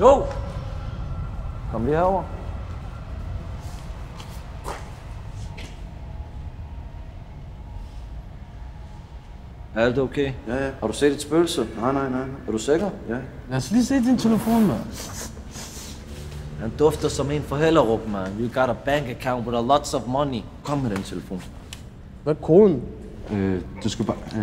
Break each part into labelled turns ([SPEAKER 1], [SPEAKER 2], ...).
[SPEAKER 1] Jo! Kom lige herover. Er alt okay?
[SPEAKER 2] Ja, ja.
[SPEAKER 1] Har du set et spøgelse?
[SPEAKER 2] Nej, nej, nej.
[SPEAKER 1] Er du sikker?
[SPEAKER 2] Ja.
[SPEAKER 3] Lad os lige se din telefon, mand.
[SPEAKER 1] Han dufter som en fra Hellerup, man. You got a bank account with a lots of money. Kom med den telefon.
[SPEAKER 3] Hvad er koden?
[SPEAKER 2] Øh, du skal bare... Øh,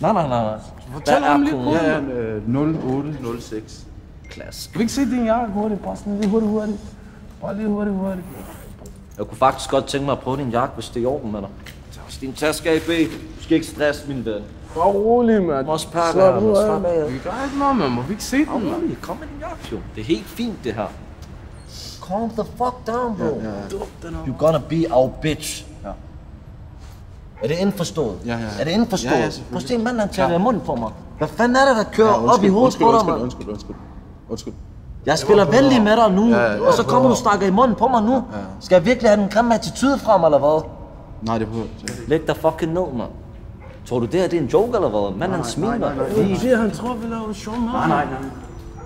[SPEAKER 1] Nej, nej, nej, nej.
[SPEAKER 3] Fortæl
[SPEAKER 1] er
[SPEAKER 3] ham lige
[SPEAKER 1] koden?
[SPEAKER 2] ja, ja, øh, 0806.
[SPEAKER 1] Klask.
[SPEAKER 3] Skal vi ikke se din jakke hurtigt? Bare sådan lige hurtigt, hurtigt. Bare lige hurtigt, hurtigt.
[SPEAKER 1] Jeg kunne faktisk godt tænke mig at prøve din jakke, hvis det er i orden med dig. Tag også din taske af, B. Du skal ikke stresse, min ven.
[SPEAKER 3] Bare rolig, mand.
[SPEAKER 1] Må også pakke
[SPEAKER 3] Slap
[SPEAKER 1] her, man. Slap af.
[SPEAKER 3] Vi gør ikke noget, mand. Må vi ikke se den, mand?
[SPEAKER 1] Kom med din jakke, jo. Det er helt fint, det her. Calm the fuck down, bro. You're gonna be our bitch.
[SPEAKER 2] Ja.
[SPEAKER 1] Er det indforstået?
[SPEAKER 2] Ja, ja, ja.
[SPEAKER 1] Er det indforstået?
[SPEAKER 2] Ja, ja,
[SPEAKER 1] Prøv at se, en mand, han taler i munden på mig. Hvad fanden er det, der kører op i hovedet
[SPEAKER 2] undskyld,
[SPEAKER 1] på dig,
[SPEAKER 2] undskyld,
[SPEAKER 1] mand?
[SPEAKER 2] undskyld, undskyld, undskyld.
[SPEAKER 1] Jeg spiller venlig med dig nu,
[SPEAKER 2] Ja, ja, ja.
[SPEAKER 1] og så kommer du og snakker i munden på mig nu. Skal jeg virkelig have den grimme attitude frem, eller hvad?
[SPEAKER 2] Nej, det er på...
[SPEAKER 1] Læg dig fucking ned, mand. Tror du, det her det er en joke, eller hvad? Manden, han smiler. Lige-
[SPEAKER 3] Det han tror, vi laver sjov mad.
[SPEAKER 2] Nej, nej, nej.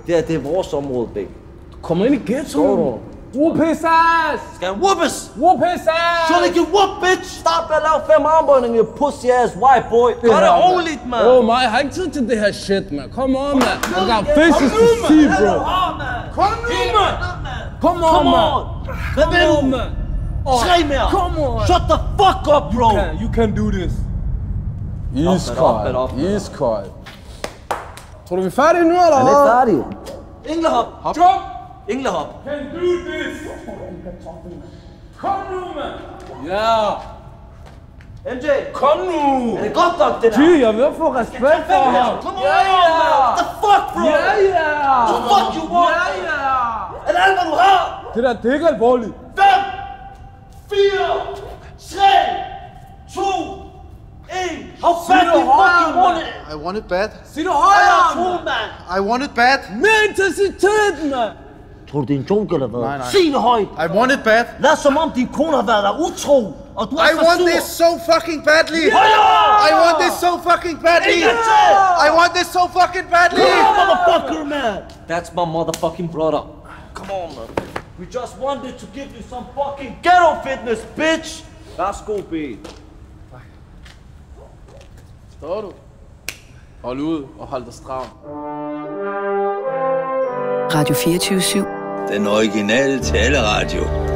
[SPEAKER 1] Det her, det er vores område, babe.
[SPEAKER 3] Kom ind i
[SPEAKER 1] Står
[SPEAKER 3] ghettoen.
[SPEAKER 1] du?
[SPEAKER 3] Whoop-his-ass!
[SPEAKER 1] Skal jeg whoopes?
[SPEAKER 3] Whoop-his-ass!
[SPEAKER 1] Så det kan whoop, bitch! Stop med at lave fem armbøjninger, you pussy ass white boy. Gør det ordentligt, mand.
[SPEAKER 3] Åh, mig, jeg har ikke tid til det her shit, man. Come on, man. I got faces to see, bro.
[SPEAKER 1] Kom nu, mand!
[SPEAKER 3] Come on,
[SPEAKER 1] Come
[SPEAKER 3] man.
[SPEAKER 1] Hvad vil
[SPEAKER 3] Come on,
[SPEAKER 1] du?
[SPEAKER 3] man.
[SPEAKER 1] Tre mere!
[SPEAKER 3] Come on.
[SPEAKER 1] Shut the fuck up, bro!
[SPEAKER 3] You can, you can do this.
[SPEAKER 1] Op, op,
[SPEAKER 3] Iskold.
[SPEAKER 1] op.
[SPEAKER 3] Iskold. Tror du, vi er færdige nu, eller
[SPEAKER 1] Han
[SPEAKER 3] hvad?
[SPEAKER 1] er færdig. Englehop!
[SPEAKER 3] Jump!
[SPEAKER 1] Englehop!
[SPEAKER 3] Can do this. Kom nu, man. Ja.
[SPEAKER 1] MJ!
[SPEAKER 3] Kom nu.
[SPEAKER 1] Er det godt nok, det der?
[SPEAKER 3] Ty, jeg vil få respekt for ham.
[SPEAKER 1] Come on,
[SPEAKER 3] Ja,
[SPEAKER 1] man! What the fuck, bro?
[SPEAKER 3] Ja, ja.
[SPEAKER 1] The fuck you want?
[SPEAKER 3] Ja, ja.
[SPEAKER 1] Er det alt, hvad du har?
[SPEAKER 3] Det der, det er ikke alvorligt.
[SPEAKER 1] 5, 4, 3, 2, 1. How bad do you fucking want it?
[SPEAKER 2] I want it bad.
[SPEAKER 3] Sig det
[SPEAKER 1] Højere
[SPEAKER 3] højere, man.
[SPEAKER 1] man.
[SPEAKER 2] I want it bad.
[SPEAKER 3] Mere intensitet, man.
[SPEAKER 1] Tror du, det er en joke eller hvad?
[SPEAKER 2] Nej, nej.
[SPEAKER 1] Sig det højt.
[SPEAKER 2] I want it bad.
[SPEAKER 1] Lad som om din kone har været der utro, og du er
[SPEAKER 2] I want
[SPEAKER 1] sur.
[SPEAKER 2] this so fucking badly.
[SPEAKER 1] Højere!
[SPEAKER 2] I want this so fucking badly.
[SPEAKER 1] Til!
[SPEAKER 2] I want this so fucking badly.
[SPEAKER 1] Yeah, motherfucker, man! That's my motherfucking brother. Come on, man. We just wanted to give you some fucking ghetto fitness, bitch! Værsgo, B.
[SPEAKER 3] Står du? Hold ud og hold dig stram.
[SPEAKER 4] Radio 24
[SPEAKER 5] Den originale taleradio.